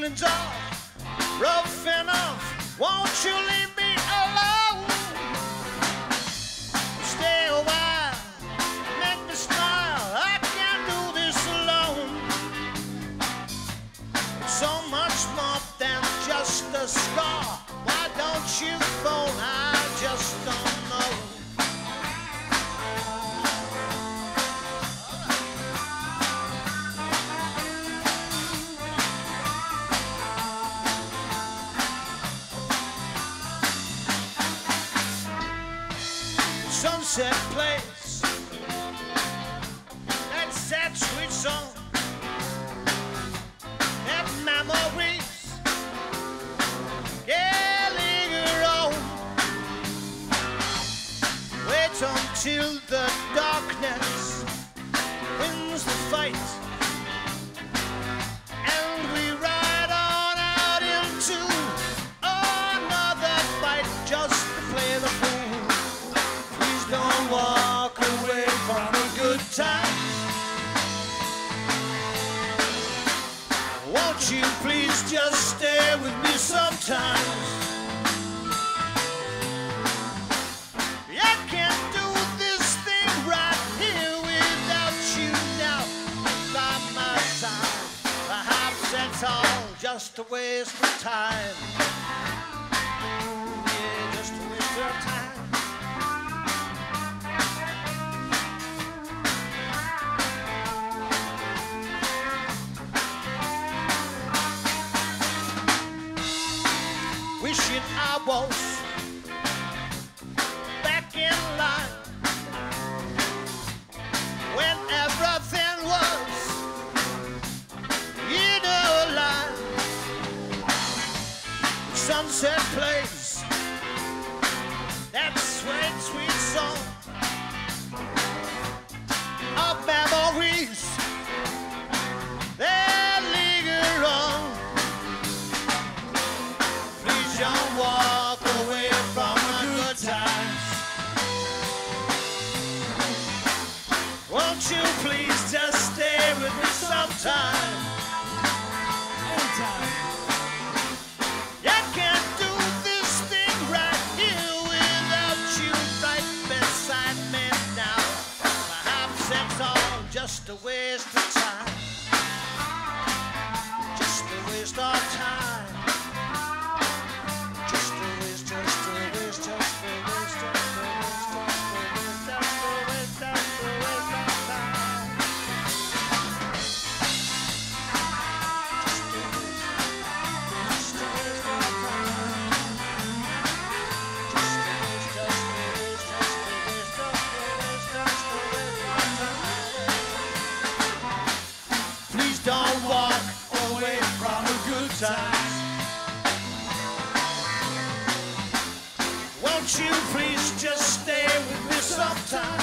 feelings are rough enough. Won't you leave me? Sunset Place. That sad sweet song. That memories. Yeah, linger on. Wait until the darkness wins the fight. Away from a good time. Won't you please just stay with me sometimes? I can't do this thing right here without you now my it's all just a waste of time. Was back in line when everything was in a line. Sunset Place, you please just stay with me sometime? I can't do this thing right here without you right beside me now. All just a waste of time. Just a waste of time. Don't walk away from a good time. Won't you please just stay with me sometime?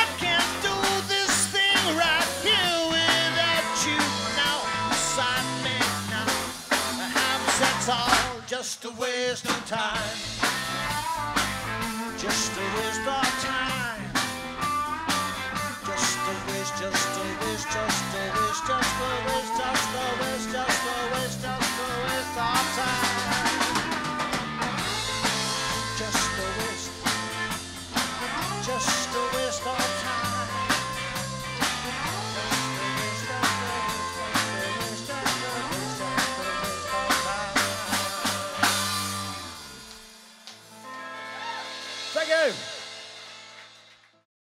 I can't do this thing right here without you now beside me now. Perhaps that's all. Just a waste of time.